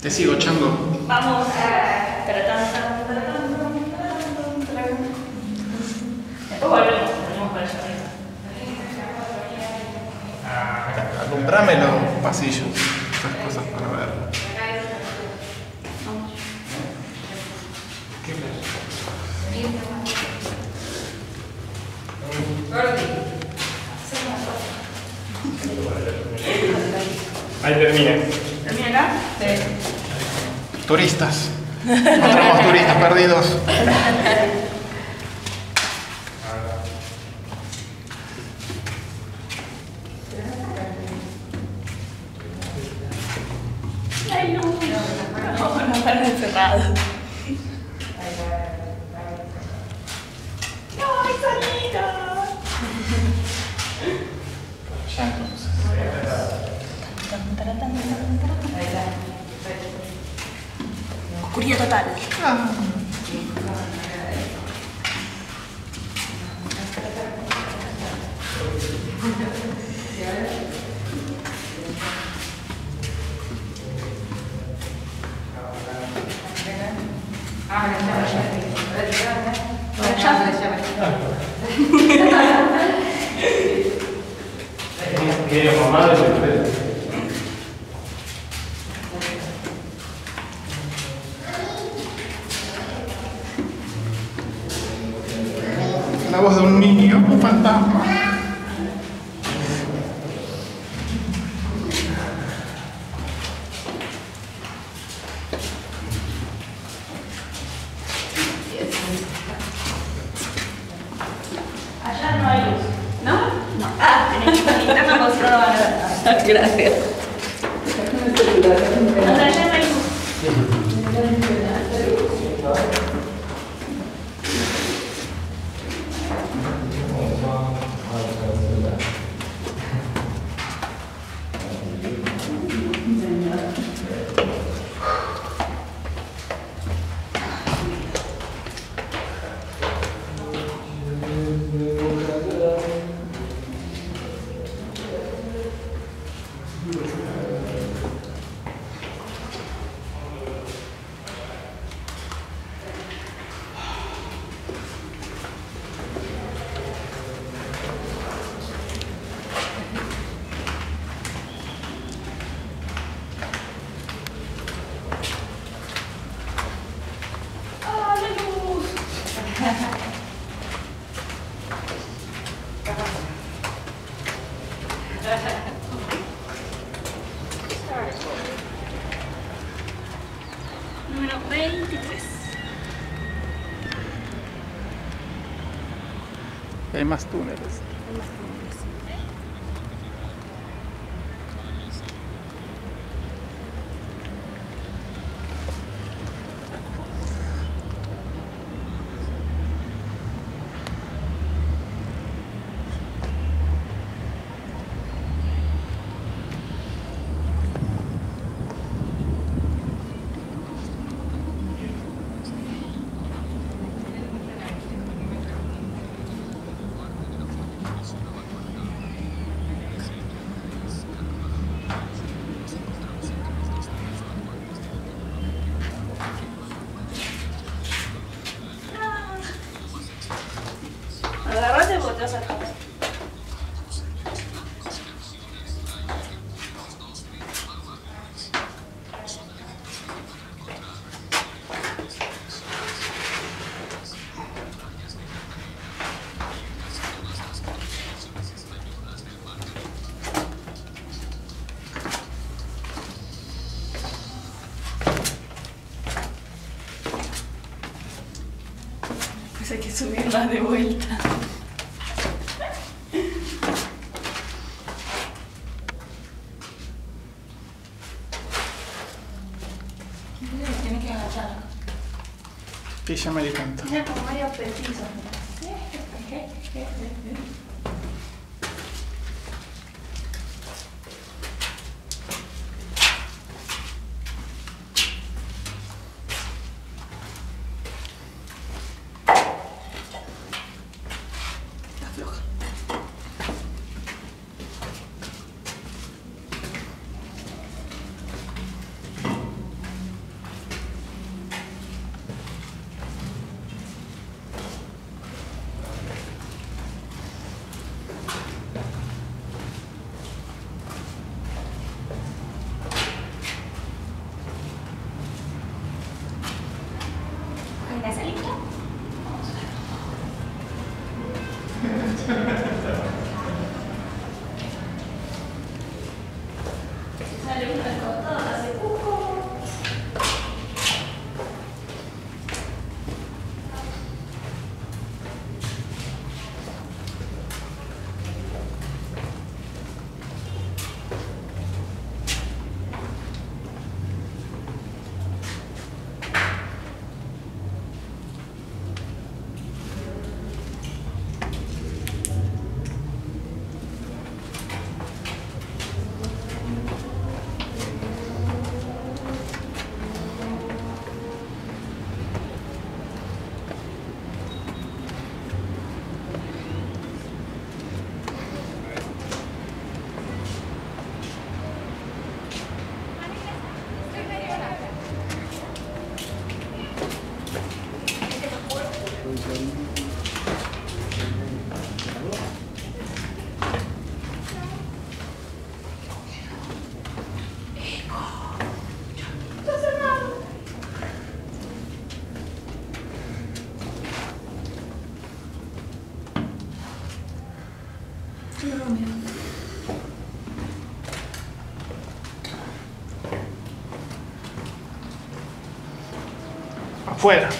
Te sigo, chango. Vamos a tratar. Después volvemos, volvemos para allá. Alumbrame los pasillos. Esas cosas para ver. Ahí termina. ¿Termina acá? Turistas. Encontramos turistas perdidos. Ay, no. No, no están encerrados. ¡Ay, salida! Ya entonces. Oscuridad total. Y ustedes. La voz de un niño, un fantasma. Allá no hay luz. ¿No? No. Ah, linterna no, van a. Gracias. Donde allá no hay luz. 23. Hay más túneles. Agarrate porque te vas a escapar. Pues hay que subirla de vuelta. Que agachar. Mira como varios petizos. erlebt, fuera.